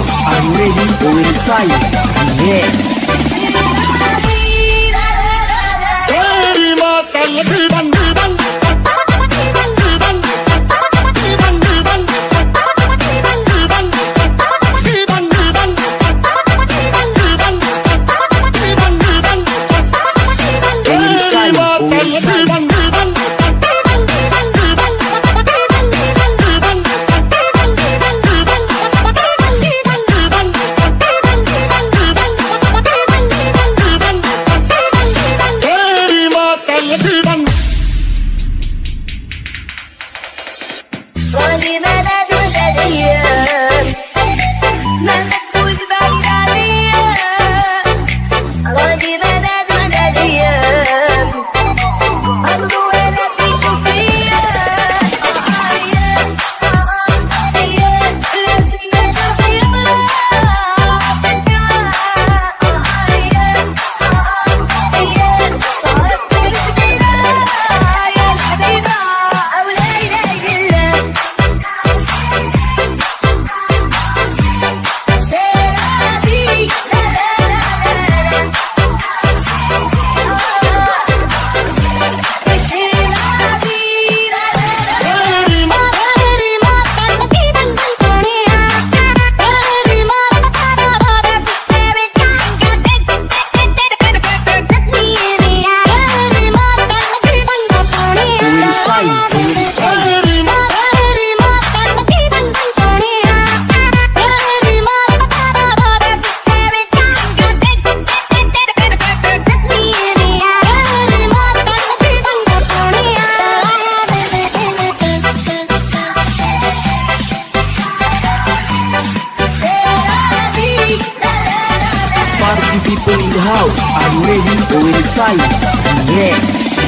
Are you ready? for signed? Yes. house. Are you ready? Ou ele? Yeah.